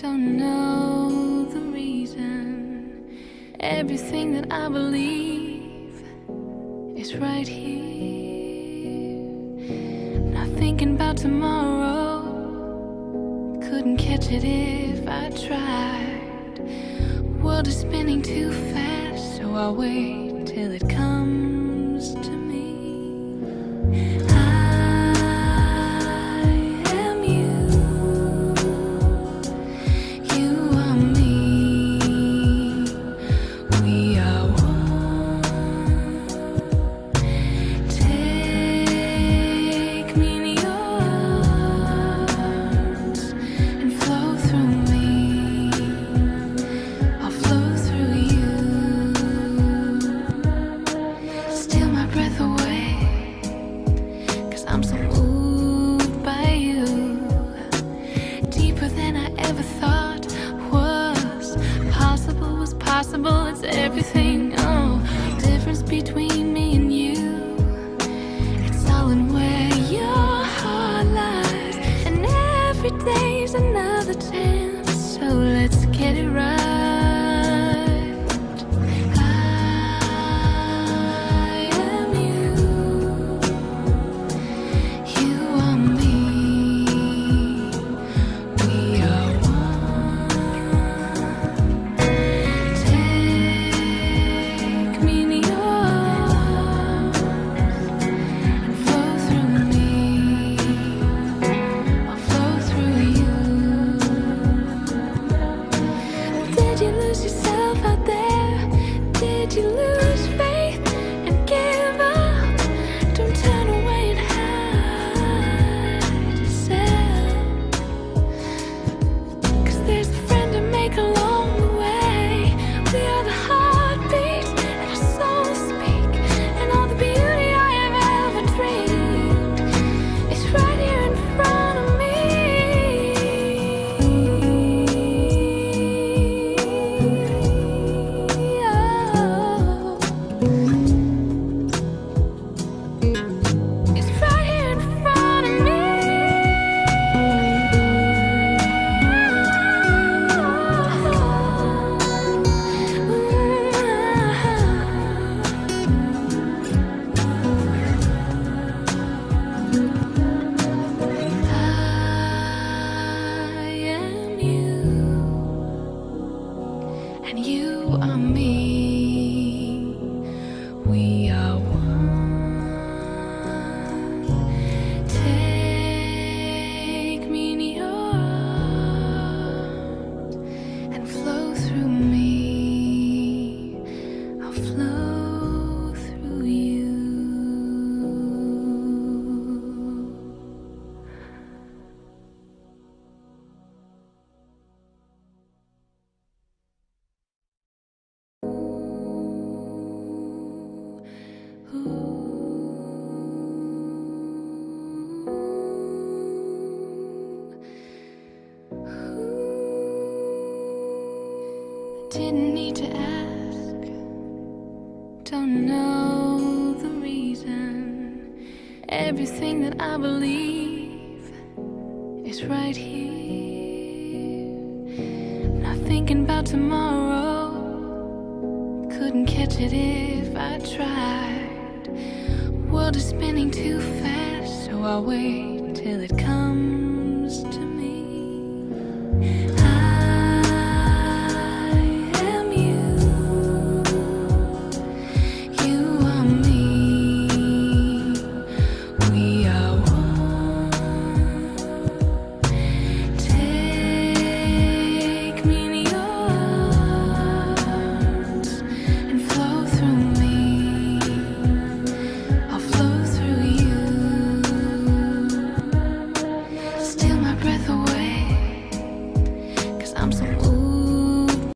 Don't know the reason. Everything that I believe is right here. Not thinking about tomorrow. Couldn't catch it if I tried. World is spinning too fast, so I'll wait till it comes Cause I'm so moved by you. Deeper than I ever thought was possible, was possible. It's everything. Oh, difference between me and you. It's all in where your heart lies. And every day's another chance. You lose Everything that I believe is right here. Not thinking about tomorrow. Couldn't catch it if I tried. World is spinning too fast, so I'll wait till it comes.